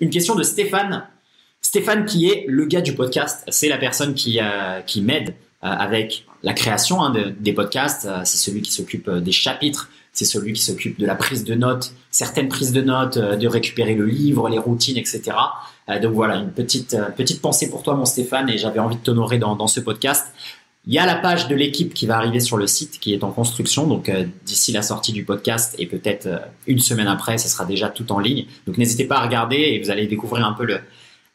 Une question de Stéphane. Stéphane qui est le gars du podcast, c'est la personne qui, euh, qui m'aide euh, avec la création hein, des podcasts, euh, c'est celui qui s'occupe des chapitres, c'est celui qui s'occupe de la prise de notes, certaines prises de notes, de récupérer le livre, les routines, etc. donc voilà, une petite, petite pensée pour toi mon Stéphane et j'avais envie de t'honorer dans, dans ce podcast. Il y a la page de l'équipe qui va arriver sur le site qui est en construction. Donc euh, d'ici la sortie du podcast et peut-être euh, une semaine après, ce sera déjà tout en ligne. Donc n'hésitez pas à regarder et vous allez découvrir un peu le,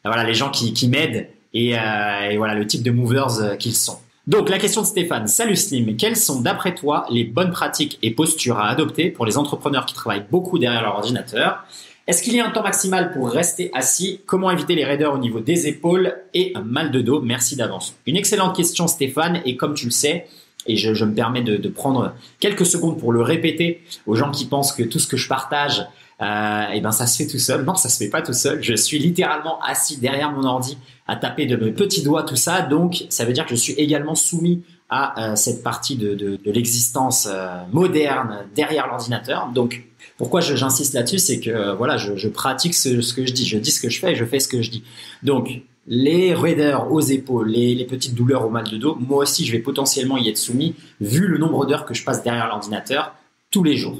voilà, les gens qui, m'aident et, euh, et, voilà le type de movers qu'ils sont. Donc la question de Stéphane. Salut Slim, quelles sont d'après toi les bonnes pratiques et postures à adopter pour les entrepreneurs qui travaillent beaucoup derrière leur ordinateur? Est-ce qu'il y a un temps maximal pour rester assis? Comment éviter les raideurs au niveau des épaules et un mal de dos? Merci d'avance. Une excellente question Stéphane et comme tu le sais, et je, me permets de, prendre quelques secondes pour le répéter aux gens qui pensent que tout ce que je partage, euh, eh ben ça se fait tout seul. Non, ça se fait pas tout seul. Je suis littéralement assis derrière mon ordi à taper de mes petits doigts tout ça. Donc, ça veut dire que je suis également soumis à euh, cette partie de, l'existence euh, moderne derrière l'ordinateur. Donc, pourquoi j'insiste là-dessus, c'est que euh, voilà, je, pratique ce, que je dis, je dis ce que je fais et je fais ce que je dis. Donc, les raideurs aux épaules, les, les, petites douleurs au mal de dos, moi aussi, je vais potentiellement y être soumis, vu le nombre d'heures que je passe derrière l'ordinateur tous les jours.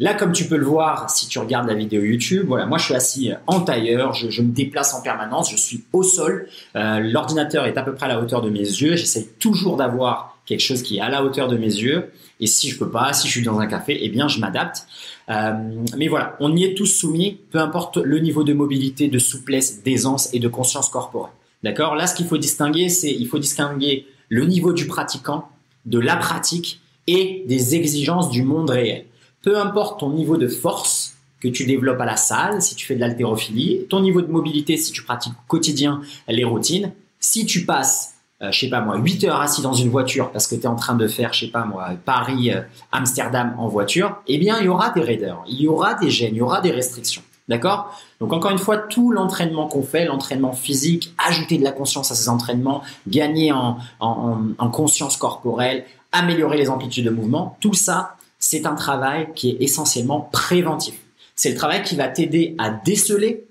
Là, comme tu peux le voir, si tu regardes la vidéo YouTube, voilà, moi je suis assis en tailleur, je, me déplace en permanence, je suis au sol, euh, l'ordinateur est à peu près à la hauteur de mes yeux, j'essaie toujours d'avoir quelque chose qui est à la hauteur de mes yeux. Et si je peux pas, si je suis dans un café, eh bien je m'adapte. Euh, mais voilà, on y est tous soumis, peu importe le niveau de mobilité, de souplesse, d'aisance et de conscience corporelle. D'accord? Là, ce qu'il faut distinguer, c'est il faut distinguer le niveau du pratiquant, de la pratique et des exigences du monde réel. Peu importe ton niveau de force que tu développes à la salle, si tu fais de l'haltérophilie, ton niveau de mobilité si tu pratiques au quotidien les routines, si tu passes euh, je sais pas moi, 8 heures assis dans une voiture parce que tu es en train de faire, je sais pas moi, Paris, euh, Amsterdam en voiture, eh bien, il y aura des raideurs, il y aura des gènes, il y aura des restrictions. D'accord? Donc encore une fois, tout l'entraînement qu'on fait, l'entraînement physique, ajouter de la conscience à ces entraînements, gagner en conscience corporelle, améliorer les amplitudes de mouvement, tout ça, c'est un travail qui est essentiellement préventif. C'est le travail qui va t'aider à déceler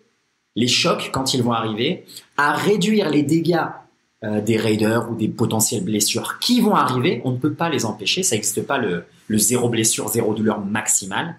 les chocs quand ils vont arriver, à réduire les dégâts euh, des raiders ou des potentielles blessures qui vont arriver. On ne peut pas les empêcher. Ça n'existe pas le, le zéro blessure, zéro douleur maximale.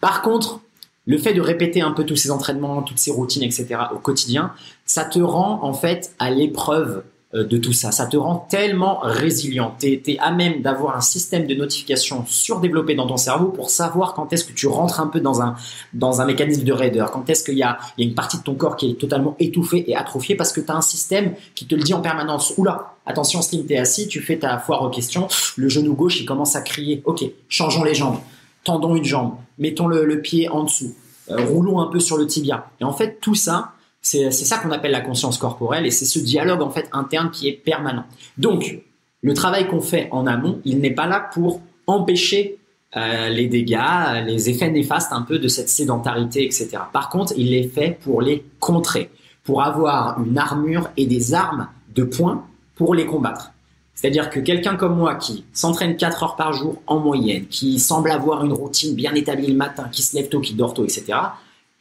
Par contre, le fait de répéter un peu tous ces entraînements, toutes ces routines, etc. au quotidien, ça te rend en fait à l'épreuve de tout ça. Ça te rend tellement résilient. Tu es, à même d'avoir un système de notification surdéveloppé dans ton cerveau pour savoir quand est-ce que tu rentres un peu dans un, dans un mécanisme de raideur, quand est-ce qu'il y, y, a une partie de ton corps qui est totalement étouffée et atrophiée parce que tu as un système qui te le dit en permanence. Oula, attention Slim, t'es assis, tu fais ta foire aux questions, le genou gauche il commence à crier. Ok, changeons les jambes, tendons une jambe, mettons le, le pied en dessous, euh, roulons un peu sur le tibia. Et en fait, tout ça, c'est ça qu'on appelle la conscience corporelle et c'est ce dialogue en fait interne qui est permanent. Donc, le travail qu'on fait en amont, il n'est pas là pour empêcher euh, les dégâts, les effets néfastes un peu de cette sédentarité, etc. Par contre, il est fait pour les contrer, pour avoir une armure et des armes de poing pour les combattre. C'est-à-dire que quelqu'un comme moi qui s'entraîne 4 heures par jour en moyenne, qui semble avoir une routine bien établie le matin, qui se lève tôt, qui dort tôt, etc.,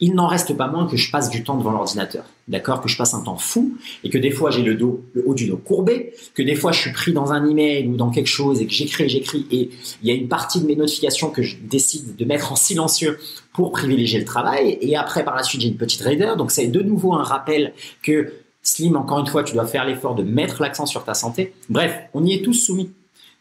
il n'en reste pas moins que je passe du temps devant l'ordinateur. D'accord? Que je passe un temps fou et que des fois j'ai le dos, le haut du dos courbé, que des fois je suis pris dans un email ou dans quelque chose et que j'écris, j'écris et il y a une partie de mes notifications que je décide de mettre en silencieux pour privilégier le travail et après par la suite j'ai une petite raider. Donc c'est de nouveau un rappel que Slim, encore une fois, tu dois faire l'effort de mettre l'accent sur ta santé. Bref, on y est tous soumis.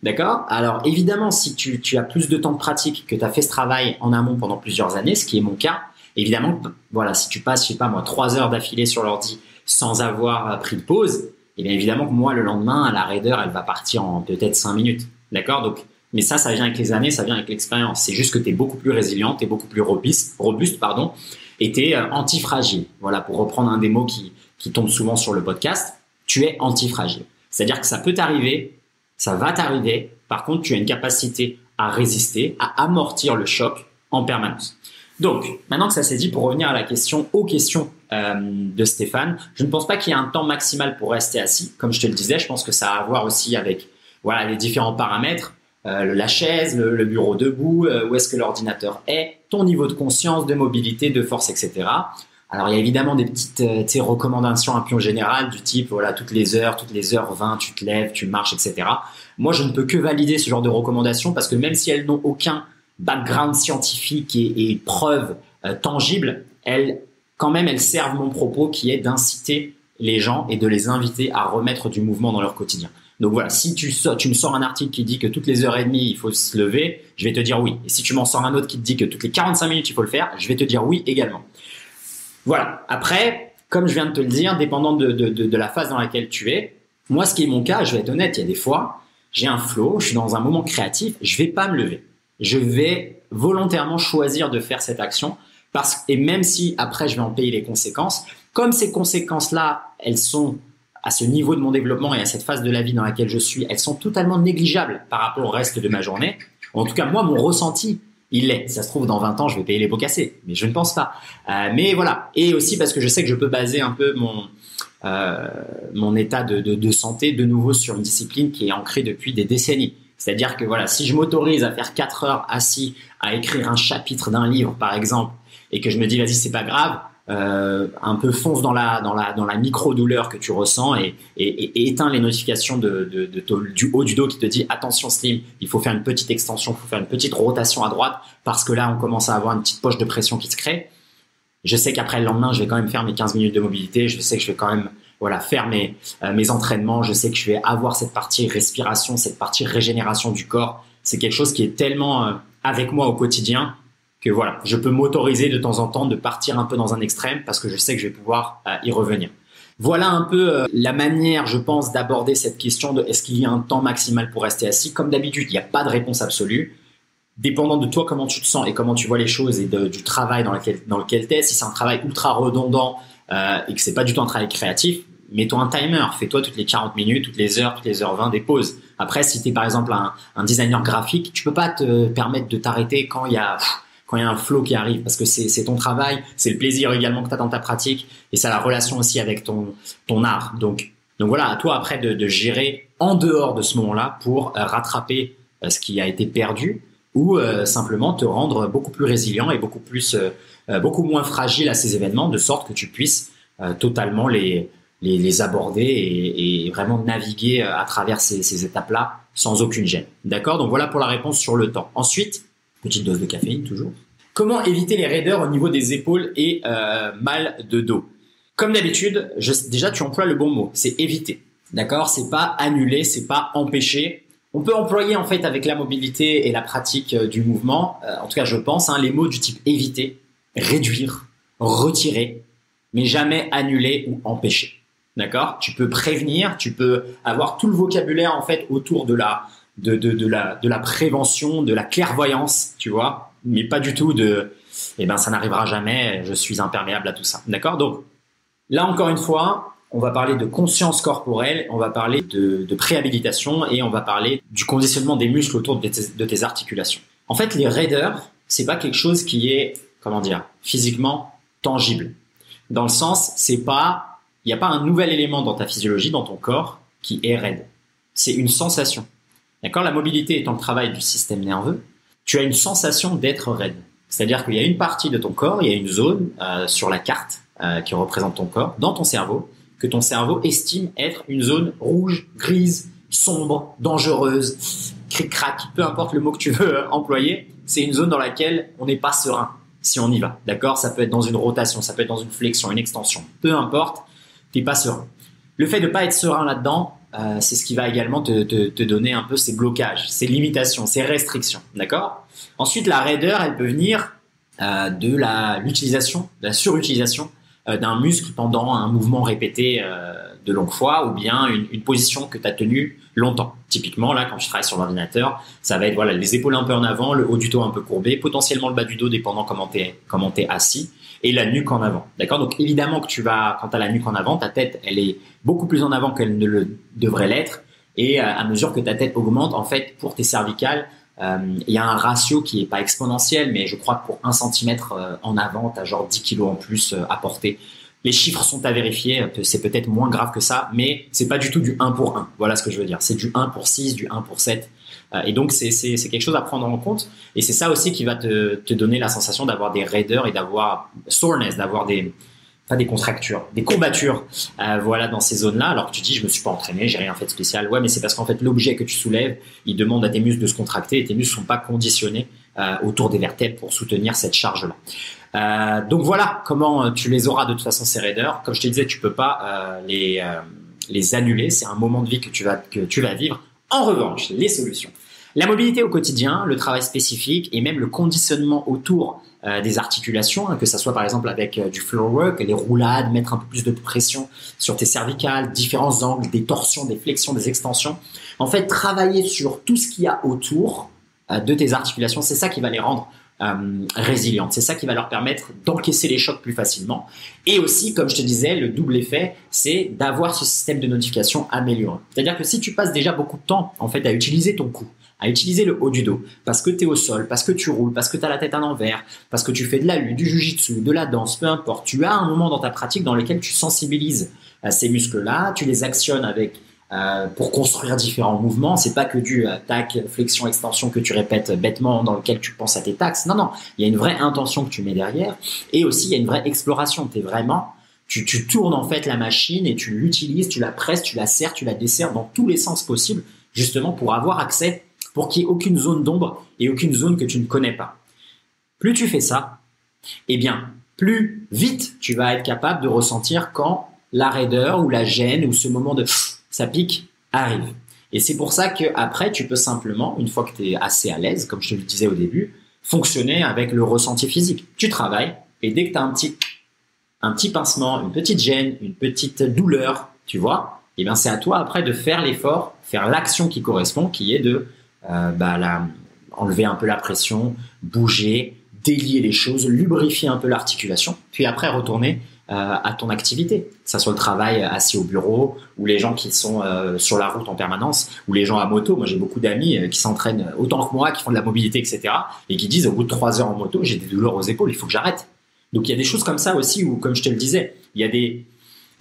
D'accord? Alors évidemment, si tu, tu as plus de temps de pratique, que tu as fait ce travail en amont pendant plusieurs années, ce qui est mon cas, Évidemment, voilà, si tu passes, je sais pas moi, trois heures d'affilée sur l'ordi sans avoir pris de pause, eh bien évidemment que moi, le lendemain, la raideur, elle va partir en peut-être cinq minutes. D'accord? Mais ça, ça vient avec les années, ça vient avec l'expérience. C'est juste que tu es beaucoup plus résilient, tu es beaucoup plus robuste, robuste pardon, et tu es euh, antifragile. Voilà, pour reprendre un des mots qui, qui tombe souvent sur le podcast, tu es antifragile. C'est-à-dire que ça peut t'arriver, ça va t'arriver, par contre, tu as une capacité à résister, à amortir le choc en permanence. Donc, maintenant que ça s'est dit, pour revenir à la question, aux questions euh, de Stéphane, je ne pense pas qu'il y ait un temps maximal pour rester assis. Comme je te le disais, je pense que ça a à voir aussi avec voilà les différents paramètres, euh, la chaise, le, bureau debout, euh, où est-ce que l'ordinateur est, ton niveau de conscience, de mobilité, de force, etc. Alors il y a évidemment des petites recommandations un peu générales du type voilà toutes les heures, toutes les heures 20, tu te lèves, tu marches, etc. Moi je ne peux que valider ce genre de recommandations parce que même si elles n'ont aucun background scientifique et, et preuve euh, tangible, elles quand même elles servent mon propos qui est d'inciter les gens et de les inviter à remettre du mouvement dans leur quotidien. Donc voilà, si tu, me sors un article qui dit que toutes les heures et demie il faut se lever, je vais te dire oui. Et si tu m'en sors un autre qui te dit que toutes les 45 minutes il faut le faire, je vais te dire oui également. Voilà. Après, comme je viens de te le dire, dépendant de, de, la phase dans laquelle tu es, moi, ce qui est mon cas, je vais être honnête, il y a des fois, j'ai un flow, je suis dans un moment créatif, je vais pas me lever. Je vais volontairement choisir de faire cette action parce et même si après je vais en payer les conséquences, comme ces conséquences-là, elles sont à ce niveau de mon développement et à cette phase de la vie dans laquelle je suis, elles sont totalement négligeables par rapport au reste de ma journée. En tout cas, moi, mon ressenti, il l'est. ça se trouve, dans 20 ans, je vais payer les pots cassés. Mais je ne pense pas. Euh, mais voilà. Et aussi parce que je sais que je peux baser un peu mon, euh, mon état de, de, de, santé de nouveau sur une discipline qui est ancrée depuis des décennies. C'est-à-dire que voilà, si je m'autorise à faire 4 heures assis à écrire un chapitre d'un livre, par exemple, et que je me dis, vas-y, c'est pas grave, euh, un peu fonce dans la dans la dans la micro douleur que tu ressens et, éteins les notifications de, de, de, du haut du dos qui te dit attention Slim, il faut faire une petite extension, il faut faire une petite rotation à droite parce que là on commence à avoir une petite poche de pression qui se crée. Je sais qu'après le lendemain je vais quand même faire mes 15 minutes de mobilité, je sais que je vais quand même voilà faire mes euh, mes entraînements, je sais que je vais avoir cette partie respiration, cette partie régénération du corps. C'est quelque chose qui est tellement euh, avec moi au quotidien que voilà, je peux m'autoriser de temps en temps de partir un peu dans un extrême parce que je sais que je vais pouvoir euh, y revenir. Voilà un peu la manière, je pense, d'aborder cette question de est-ce qu'il y a un temps maximal pour rester assis. Comme d'habitude, il n'y a pas de réponse absolue. Dépendant de toi, comment tu te sens et comment tu vois les choses et du travail dans lequel, dans lequel tu es, si c'est un travail ultra redondant et que c'est pas du tout un travail créatif, mets-toi un timer, fais-toi toutes les 40 minutes, toutes les heures, toutes les heures 20 des pauses. Après, si tu es par exemple un, designer graphique, tu peux pas te permettre de t'arrêter quand il y a quand il y a un flow qui arrive, parce que c'est ton travail, c'est le plaisir également que tu as dans ta pratique, et c'est la relation aussi avec ton, ton art. Donc, donc voilà, à toi après de, de gérer en dehors de ce moment-là pour euh, rattraper euh, ce qui a été perdu, ou euh, simplement te rendre beaucoup plus résilient et beaucoup plus, beaucoup moins fragile à ces événements, de sorte que tu puisses totalement les, les, aborder et, et, vraiment naviguer à travers ces, ces étapes-là sans aucune gêne. D'accord? Donc voilà pour la réponse sur le temps. Ensuite, Petite dose de caféine toujours. Comment éviter les raideurs au niveau des épaules et euh, mal de dos? Comme d'habitude, déjà tu emploies le bon mot, c'est éviter. D'accord? C'est pas annuler, c'est pas empêcher. On peut employer en fait avec la mobilité et la pratique euh, du mouvement, euh, en tout cas je pense, hein, les mots du type éviter, réduire, retirer, mais jamais annuler ou empêcher. D'accord? Tu peux prévenir, tu peux avoir tout le vocabulaire en fait autour de la de, de, la, de la prévention, de la clairvoyance, tu vois, mais pas du tout de, eh ben, ça n'arrivera jamais, je suis imperméable à tout ça. D'accord? Donc, là, encore une fois, on va parler de conscience corporelle, on va parler de, de préhabilitation et on va parler du conditionnement des muscles autour de tes, de tes articulations. En fait, les raideurs, c'est pas quelque chose qui est, comment dire, physiquement tangible. Dans le sens, c'est pas, il n'y a pas un nouvel élément dans ta physiologie, dans ton corps, qui est raide. C'est une sensation. D'accord? La mobilité étant le travail du système nerveux, tu as une sensation d'être raide. C'est-à-dire qu'il y a une partie de ton corps, il y a une zone euh, sur la carte euh, qui représente ton corps, dans ton cerveau, que ton cerveau estime être une zone rouge, grise, sombre, dangereuse, cric-crac, peu importe le mot que tu veux euh, employer, c'est une zone dans laquelle on n'est pas serein si on y va. D'accord? Ça peut être dans une rotation, ça peut être dans une flexion, une extension, peu importe, t'es pas serein. Le fait de pas être serein là-dedans, euh, c'est ce qui va également te, te, te, donner un peu ces blocages, ces limitations, ces restrictions. D'accord? Ensuite, la raideur, elle peut venir euh, de la l'utilisation, de la surutilisation euh, d'un muscle pendant un mouvement répété euh, de longue fois ou bien une, une position que tu as tenue longtemps. Typiquement, là, quand je travaille sur l'ordinateur, ça va être voilà les épaules un peu en avant, le haut du dos un peu courbé, potentiellement le bas du dos dépendant comment tu es, comment es assis et la nuque en avant. D'accord? Donc évidemment que tu vas, quand tu as la nuque en avant, ta tête, elle est beaucoup plus en avant qu'elle ne le devrait l'être. Et euh, à mesure que ta tête augmente, en fait, pour tes cervicales, euh, il y a un ratio qui est pas exponentiel, mais je crois que pour un centimètre euh, en avant, tu as genre 10 kilos en plus à porter. Les chiffres sont à vérifier, c'est peut-être moins grave que ça, mais c'est pas du tout du 1 pour 1. Voilà ce que je veux dire. C'est du 1 pour 6, du 1 pour 7. Euh, et donc, c'est quelque chose à prendre en compte. Et c'est ça aussi qui va te, te donner la sensation d'avoir des raideurs et d'avoir soreness, d'avoir des, pas des contractures, des courbatures, euh, voilà, dans ces zones-là. Alors que tu dis, je me suis pas entraîné, j'ai rien fait de spécial. Ouais, mais c'est parce qu'en fait, l'objet que tu soulèves, il demande à tes muscles de se contracter et tes muscles sont pas conditionnés euh, autour des vertèbres pour soutenir cette charge-là. Euh, donc voilà comment tu les auras de toute façon ces raideurs. Comme je te disais, tu peux pas les les annuler. C'est un moment de vie que tu vas que tu vas vivre. En revanche, les solutions. La mobilité au quotidien, le travail spécifique et même le conditionnement autour euh, des articulations, hein, que ça soit par exemple avec euh, du floor work, les roulades, mettre un peu plus de pression sur tes cervicales, différents angles, des torsions, des flexions, des extensions. En fait, travailler sur tout ce qu'il y a autour euh, de tes articulations, c'est ça qui va les rendre résilientes. C'est ça qui va leur permettre d'encaisser les chocs plus facilement. Et aussi, comme je te disais, le double effet, c'est d'avoir ce système de notification amélioré. C'est-à-dire que si tu passes déjà beaucoup de temps en fait à utiliser ton cou, à utiliser le haut du dos parce que tu es au sol, parce que tu roules, parce que tu as la tête à l'envers, parce que tu fais de la lutte, du jujitsu, de la danse, peu importe. Tu as un moment dans ta pratique dans lequel tu sensibilises à euh, ces muscles-là, tu les actionnes avec euh, pour construire différents mouvements. C'est pas que du euh, tac, flexion, extension que tu répètes bêtement dans lequel tu penses à tes taxes. Non, non, il y a une vraie intention que tu mets derrière et aussi il y a une vraie exploration. Tu vraiment tu, tu, tournes en fait la machine et tu l'utilises, tu la presses, tu la serres, tu la desserres dans tous les sens possibles, justement pour avoir accès pour qu'il n'y ait aucune zone d'ombre et aucune zone que tu ne connais pas. Plus tu fais ça, eh bien, plus vite tu vas être capable de ressentir quand la raideur ou la gêne ou ce moment de ça pique arrive. Et c'est pour ça que après tu peux simplement, une fois que tu es assez à l'aise, comme je te le disais au début, fonctionner avec le ressenti physique. Tu travailles et dès que tu as un petit, un petit pincement, une petite gêne, une petite douleur, tu vois, eh bien c'est à toi après de faire l'effort, faire l'action qui correspond, qui est de euh, bah, enlever un peu la pression, bouger, délier les choses, lubrifier un peu l'articulation, puis après retourner à ton activité, que ça soit le travail assis au bureau, ou les gens qui sont euh, sur la route en permanence, ou les gens à moto. Moi, j'ai beaucoup d'amis qui s'entraînent autant que moi, qui font de la mobilité, etc., et qui disent au bout de trois heures en moto, j'ai des douleurs aux épaules, il faut que j'arrête. Donc, il y a des choses comme ça aussi où, comme je te le disais, il y a des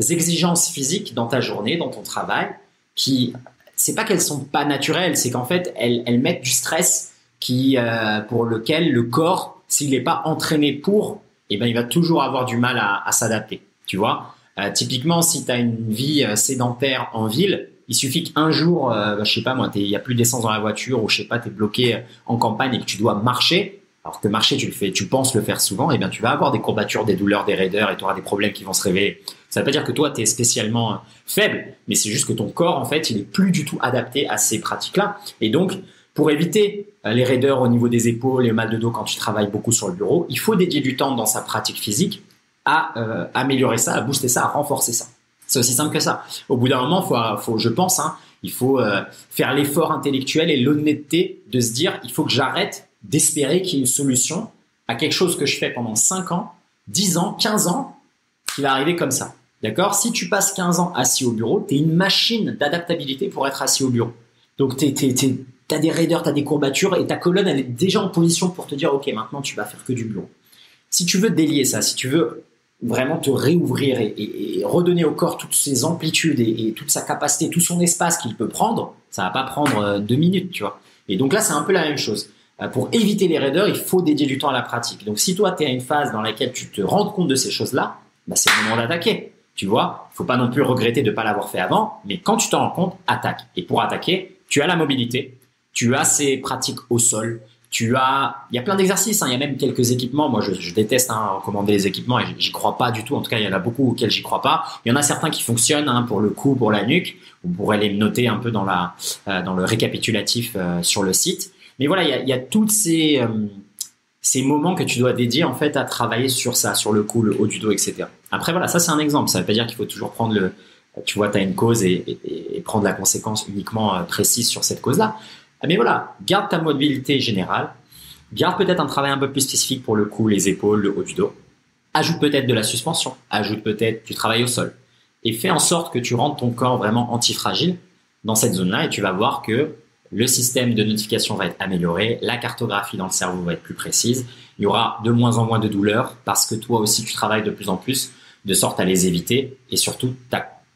exigences physiques dans ta journée, dans ton travail, qui c'est pas qu'elles sont pas naturelles, c'est qu'en fait elles, mettent du stress qui euh, pour lequel le corps, s'il n'est pas entraîné pour, eh ben il va toujours avoir du mal à, à s'adapter. Tu vois, euh, typiquement si tu as une vie euh, sédentaire en ville, il suffit qu'un jour, euh, bah, je sais pas moi, il y a plus d'essence dans la voiture ou je sais pas, tu es bloqué en campagne et que tu dois marcher. Alors que marcher, tu le fais, tu penses le faire souvent, eh bien tu vas avoir des courbatures, des douleurs, des raideurs, et tu auras des problèmes qui vont se révéler. Ça ne veut pas dire que toi, tu es spécialement euh, faible, mais c'est juste que ton corps, en fait, il est plus du tout adapté à ces pratiques-là. Et donc, pour éviter euh, les raideurs au niveau des épaules, les mal de dos quand tu travailles beaucoup sur le bureau, il faut dédier du temps dans sa pratique physique à euh, améliorer ça, à booster ça, à renforcer ça. C'est aussi simple que ça. Au bout d'un moment, faut, faut, je pense, hein, il faut faire l'effort intellectuel et l'honnêteté de se dire, il faut que j'arrête d'espérer qu'il y ait une solution à quelque chose que je fais pendant 5 ans, 10 ans, 15 ans, qui va arriver comme ça. D'accord? Si tu passes 15 ans assis au bureau, tu es une machine d'adaptabilité pour être assis au bureau. Donc tu as des raideurs, tu as des courbatures et ta colonne elle est déjà en position pour te dire ok maintenant tu vas faire que du bureau. Si tu veux délier ça, si tu veux vraiment te réouvrir et, redonner au corps toutes ses amplitudes et, toute sa capacité, tout son espace qu'il peut prendre, ça va pas prendre euh, deux minutes, tu vois. Et donc là c'est un peu la même chose. Euh, pour éviter les raideurs, il faut dédier du temps à la pratique. Donc si toi, tu es à une phase dans laquelle tu te rends compte de ces choses-là, bah, c'est le moment d'attaquer. Tu vois, faut pas non plus regretter de ne pas l'avoir fait avant, mais quand tu t'en rends compte, attaque. Et pour attaquer, tu as la mobilité, tu as ces pratiques au sol, tu as, il y a plein d'exercices, hein. il y a même quelques équipements. Moi, je, déteste hein, recommander les équipements et j'y crois pas du tout. En tout cas, il y en a beaucoup auxquels j'y crois pas. Il y en a certains qui fonctionnent hein, pour le cou, pour la nuque. Vous pourrez les noter un peu dans euh, le récapitulatif euh, sur le site. Mais voilà, il y a, il toutes ces, euh, ces moments que tu dois dédier en fait à travailler sur ça, sur le cou, le haut du dos, etc. Après voilà, ça c'est un exemple. Ça veut pas dire qu'il faut toujours prendre le, tu vois, tu as une cause et, prendre la conséquence uniquement précise sur cette cause-là. Mais voilà, garde ta mobilité générale, garde peut-être un travail un peu plus spécifique pour le cou, les épaules, le haut du dos. Ajoute peut-être de la suspension, ajoute peut-être du travail au sol. Et fais en sorte que tu rendes ton corps vraiment antifragile dans cette zone-là et tu vas voir que le système de notification va être amélioré, la cartographie dans le cerveau va être plus précise, il y aura de moins en moins de douleurs parce que toi aussi tu travailles de plus en plus de sorte à les éviter. Et surtout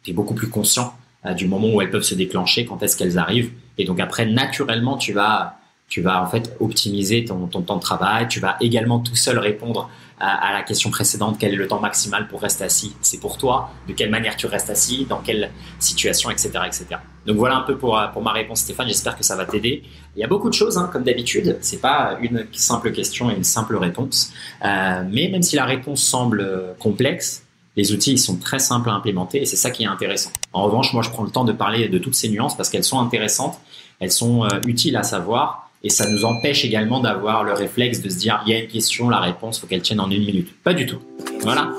tu es beaucoup plus conscient euh, du moment où elles peuvent se déclencher, quand est-ce qu'elles arrivent et donc après naturellement tu vas tu vas en fait optimiser ton, temps de travail, tu vas également tout seul répondre à, la question précédente, quel est le temps maximal pour rester assis? C'est pour toi, de quelle manière tu restes assis, dans quelle situation, etc. etc. Donc voilà un peu pour, pour ma réponse Stéphane, j'espère que ça va t'aider. Il y a beaucoup de choses, hein, comme d'habitude, c'est pas une simple question et une simple réponse, euh, mais même si la réponse semble complexe, les outils ils sont très simples à implémenter et c'est ça qui est intéressant. En revanche, moi je prends le temps de parler de toutes ces nuances parce qu'elles sont intéressantes, elles sont euh, utiles à savoir et ça nous empêche également d'avoir le réflexe de se dire il y a une question, la réponse, faut qu'elle tienne en une minute. Pas du tout. Voilà.